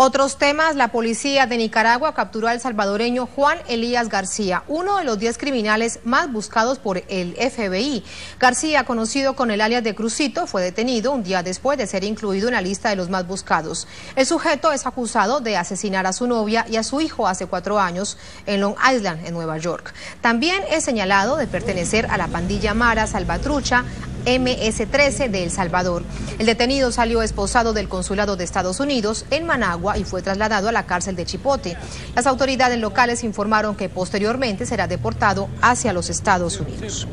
Otros temas, la policía de Nicaragua capturó al salvadoreño Juan Elías García, uno de los 10 criminales más buscados por el FBI. García, conocido con el alias de Crucito, fue detenido un día después de ser incluido en la lista de los más buscados. El sujeto es acusado de asesinar a su novia y a su hijo hace cuatro años en Long Island, en Nueva York. También es señalado de pertenecer a la pandilla Mara Salvatrucha, MS-13 de El Salvador. El detenido salió esposado del consulado de Estados Unidos en Managua y fue trasladado a la cárcel de Chipote. Las autoridades locales informaron que posteriormente será deportado hacia los Estados Unidos.